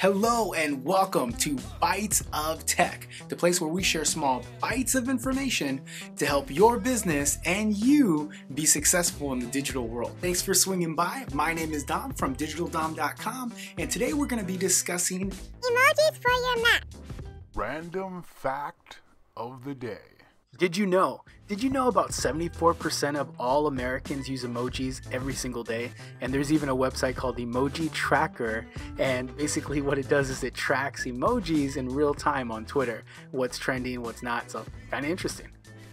Hello and welcome to Bytes of Tech, the place where we share small bites of information to help your business and you be successful in the digital world. Thanks for swinging by. My name is Dom from digitaldom.com, and today we're going to be discussing emojis for your Mac. Random fact of the day. Did you know? Did you know about 74% of all Americans use emojis every single day? And there's even a website called Emoji Tracker. And basically, what it does is it tracks emojis in real time on Twitter what's trending, what's not. So, kind of interesting.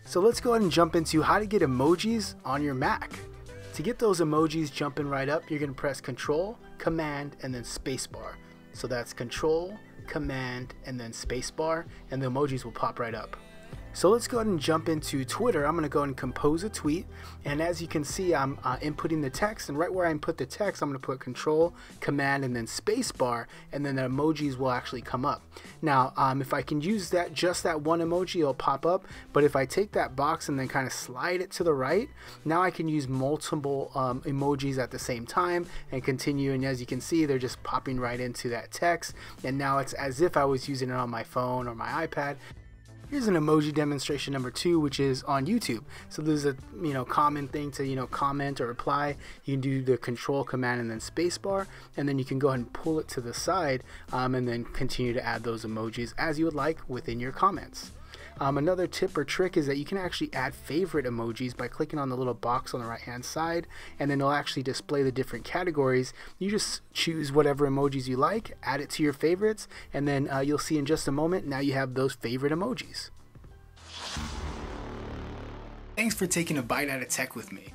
So, let's go ahead and jump into how to get emojis on your Mac. To get those emojis jumping right up, you're going to press Control, Command, and then Spacebar. So, that's Control, Command, and then Spacebar, and the emojis will pop right up. So let's go ahead and jump into Twitter. I'm going to go and compose a tweet. And as you can see, I'm uh, inputting the text. And right where I input the text, I'm going to put Control, Command, and then Spacebar. And then the emojis will actually come up. Now, um, if I can use that, just that one emoji, it'll pop up. But if I take that box and then kind of slide it to the right, now I can use multiple um, emojis at the same time and continue. And as you can see, they're just popping right into that text. And now it's as if I was using it on my phone or my iPad. Here's an emoji demonstration number two, which is on YouTube. So this is a you know common thing to you know comment or reply. You can do the control command and then spacebar, and then you can go ahead and pull it to the side, um, and then continue to add those emojis as you would like within your comments. Um, another tip or trick is that you can actually add favorite emojis by clicking on the little box on the right hand side and then it'll actually display the different categories. You just choose whatever emojis you like, add it to your favorites, and then uh, you'll see in just a moment now you have those favorite emojis. Thanks for taking a bite out of tech with me.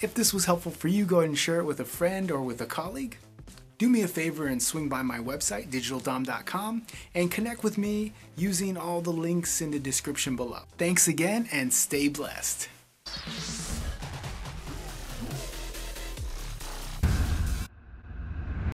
If this was helpful for you, go ahead and share it with a friend or with a colleague. Do me a favor and swing by my website, digitaldom.com, and connect with me using all the links in the description below. Thanks again and stay blessed.